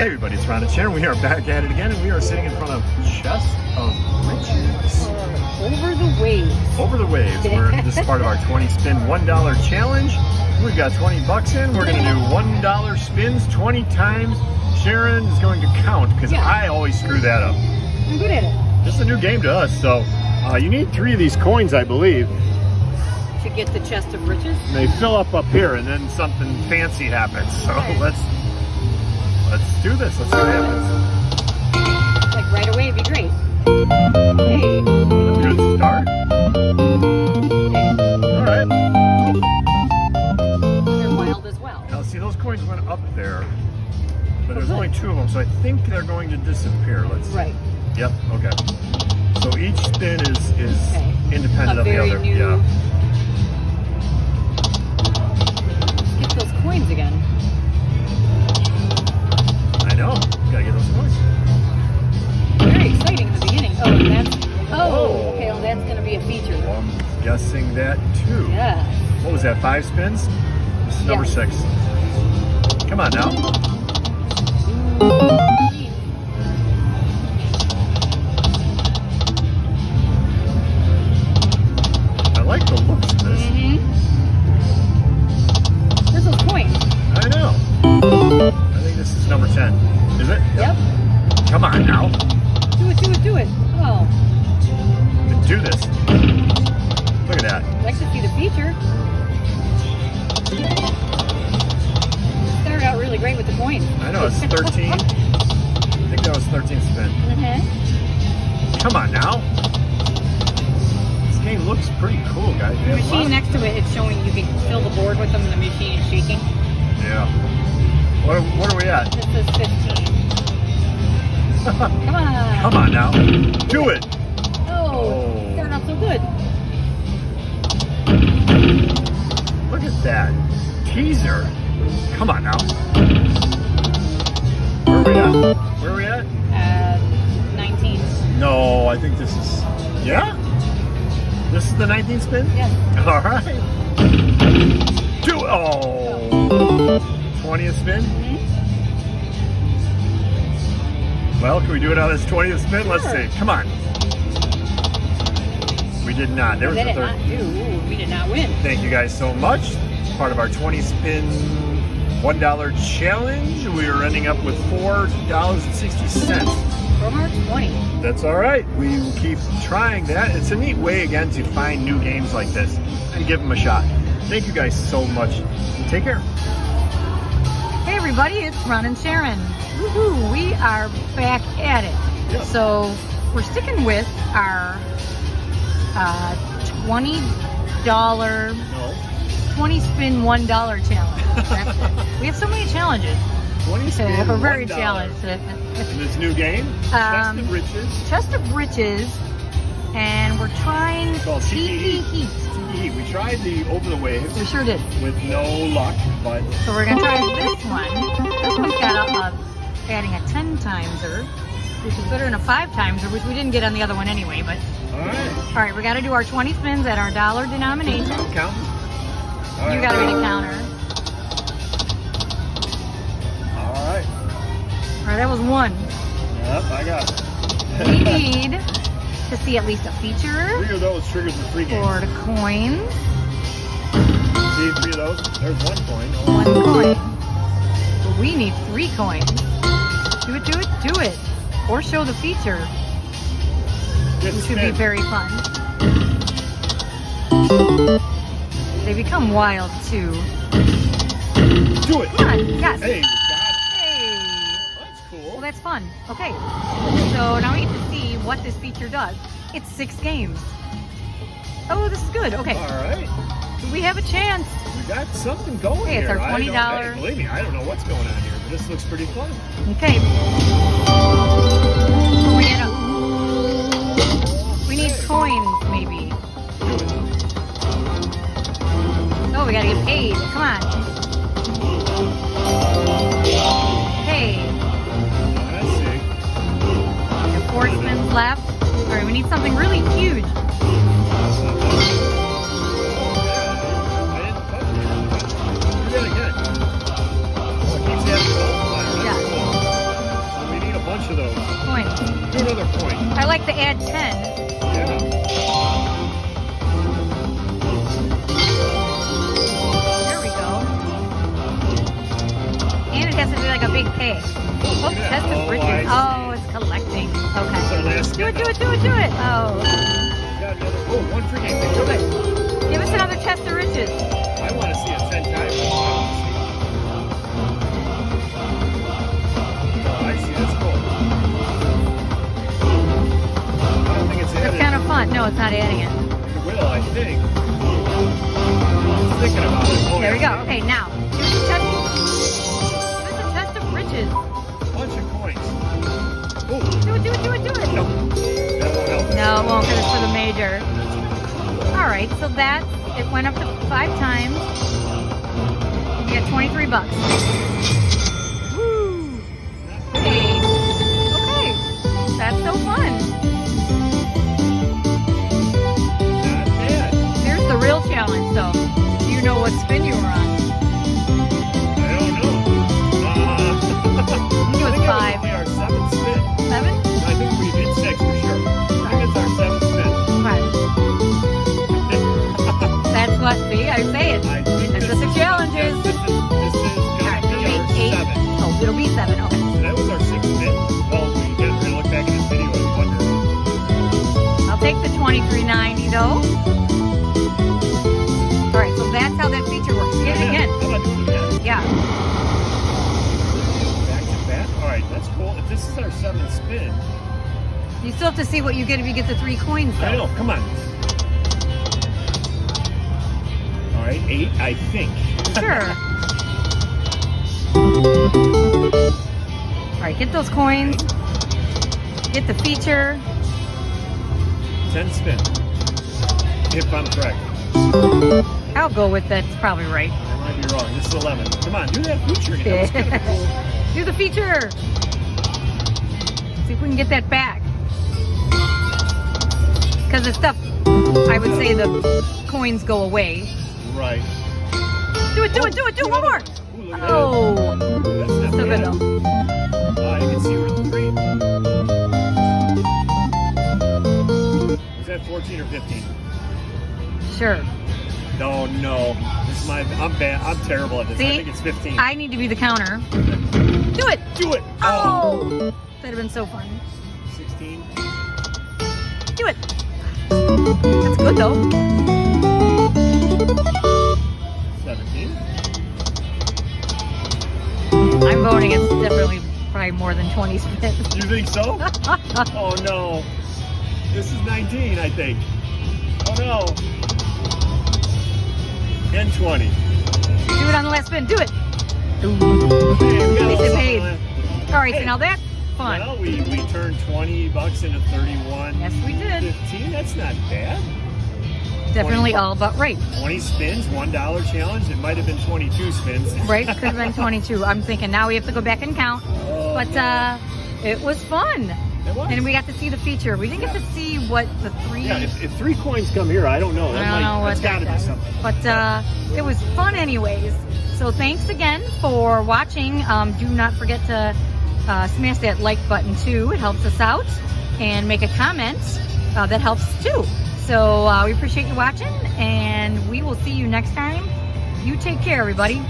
Hey everybody, it's Ron and Sharon. We are back at it again, and we are sitting in front of Chest of Riches. Over the waves. Over the waves. We're, this is part of our 20 spin $1 challenge. We've got 20 bucks in. We're going to do $1 spins 20 times. Sharon is going to count because Yeah. I always screw that up. I'm good at it. This is a new game to us, so uh, you need three of these coins, I believe. To get the chest of riches. They fill up up here, and then something fancy happens. So let's let's do this. Let's see what happens. Like right away would be great. Hey. Good start. All right. They're wild as well. Now, see, those coins went up there, but there's only two of them, so I think they're going to disappear. Let's. Right. Yep. Okay. So each spin is is Okay. independent A of the other. new- Yeah. Get those coins again. Guessing that too. Yeah. What was that? Five spins. This is number Yeah. six. Come on now. Great with the coins. I know it's 13. I think that was 13 spin. Mhm. Come on now. This game looks pretty cool, guys. The machine next to it, it's showing you can fill the board with them and the machine is shaking. Yeah. What are, what are we at? This is 15. Come on. Come on now. Do it. Oh, Oh. starting out so good. Look at that. Teaser. Come on now. Where are we at? Uh, 19. No, I think this is. Yeah? This is the 19th spin? Yes. All right. Do Oh. 20th spin? Mhm. Well, can we do it on this 20th spin? Let's see. Come on. We did not. There was the third. not do? We did not win. Thank you guys so much. Part of our 20 spin $1 challenge. We are ending up with $4.60. From our 20. That's all right. We will keep trying that. It's a neat way, again, to find new games like this and give them a shot. Thank you guys so much. Take care. Hey everybody, it's Ron and Sharon. Woohoo, we are back at it. Yep. So we're sticking with our uh, $20, No. 20 spin $1 challenge. We have so many challenges. 20 spin, We're very $1. challenged. This new game, Chest Um, of Riches. Chest of Riches, and we're trying Tiki Tiki Heat. We tried the Over the Waves We sure did. with no luck, but So we're gonna try this one. This one's got a, adding a 10 timeser, which is better than a 5 timeser, which we didn't get on the other one anyway, but all right. All right, we got to do our 20 spins at our dollar denomination. I'm counting. All You right. got to read a counter. All right. All right, that was one. Yep, I got it. We need to see at least a feature Three of those triggers the free game. for the coins. See, three of those. There's one coin. One coin. We need three coins. Do it, do it, do it. Or show the feature, which would be very fun. They become wild too. Do it. Come on, yes. Hey. Hey. That's cool. Well, that's fun. Okay. So now we get to see what this feature does. It's six games. Oh, this is good. Okay. All right. We have a chance. We got something going Hey, it's here. our $20 hey, believe me, I don't know what's going on here, but this looks pretty fun. Okay. Hey, come on. Hey. The horseman's left. Sorry, we need something really huge. Point. Another point. I like to add 10. Yeah. Oh, oh, a. Oh, look at that. test Oh. I see. Oh, it's collecting. Okay. Do it, do it, do it, do it. Oh. Oh, one free game. Okay. Give us another chest of riches. I want to see a 10 times. Oh, I see. That's cool. I don't think it's added. kind of fun. No, it's not adding it. It will, I think. I'm thinking about it. Oh, There we go. Okay, now. Bunch of coins. Oh, Do it, do it, do it, do it. no. That won't help. No, it won't because it's for the major. All right, so that's, it went up to five times. You got 23 bucks. Woo! Okay. Okay. That's so fun. Not bad. Here's the real challenge, though. Do you know what spin you were on? See, I say it. Think That's this is- challenges. This is, this is All right, it'll be eight. seven. Oh, it'll be seven. Okay. So that was our sixth spin. Well, we didn't really look back at this video and wonder. I'll take the 23.90 though. All right, so that's how that feature works. Get it again. How about doing it again? Yeah. Back to back. All right, that's cool. If this is our seventh spin, You still have to see what you get if you get the three coins I know. Come on. Right, eight, I think. Sure. All right, get those coins. Get the feature. Ten spin. If I'm correct. I'll go with that's probably right. I might be wrong. This is 11. Come on, do that feature again. That cool. Do the feature. See if we can get that back. Because the stuff, I would say the coins go away. Right. Do it, do it, do it, do it, one more. Ooh, look at that. Oh, That's not still good though. Ah, you can see we're three. Is that 14 or 15? Sure. No, no. This is my. I'm bad. I'm terrible at this. I think it's 15. I need to be the counter. Do it. Do it. Oh, that'd have been so fun. 16. Do it. That's good though. I'm voting it's definitely probably more than 20 spins. You think so? oh no. This is 19, I think. Oh no. And 20. Do it on the last spin. Do it. Hey, we got At a least little it paid. All right, so now that's fun. Well, we, we turned 20 bucks into 31. Yes, we did. 15, that's not bad. Definitely all but right. 20 spins, $1 challenge. It might have been 22 spins. Right? Could have been 22. I'm thinking now we have to go back and count. Oh, But uh, it was fun. it was. And we got to see the feature. We didn't get to see what the three. yeah, if, if three coins come here, I don't know. That I don't might, know what that's got to be something. But uh, it was fun anyways. So thanks again for watching. Um, do not forget to uh, smash that like button too. It helps us out. And make a comment. Uh, that helps too. So uh, we appreciate you watching and we will see you next time. You take care, everybody.